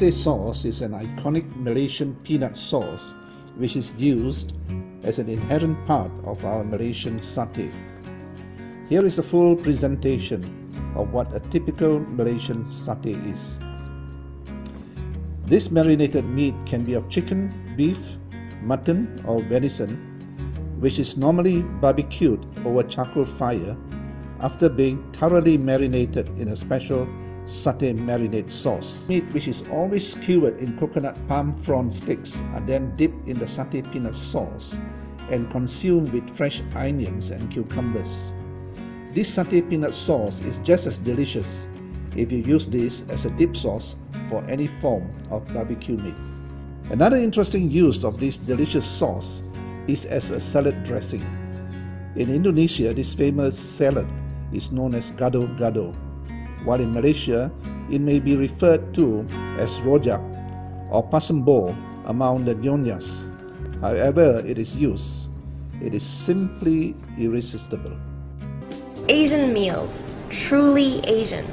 Satay sauce is an iconic Malaysian peanut sauce which is used as an inherent part of our Malaysian satay. Here is a full presentation of what a typical Malaysian satay is. This marinated meat can be of chicken, beef, mutton or venison which is normally barbecued over charcoal fire after being thoroughly marinated in a special satay marinade sauce. Meat which is always skewered in coconut palm frond sticks are then dipped in the satay peanut sauce and consumed with fresh onions and cucumbers. This satay peanut sauce is just as delicious if you use this as a dip sauce for any form of barbecue meat. Another interesting use of this delicious sauce is as a salad dressing. In Indonesia, this famous salad is known as gado-gado while in Malaysia it may be referred to as rojak or pasembur among the Nyonyas. However it is used, it is simply irresistible. Asian meals, truly Asian.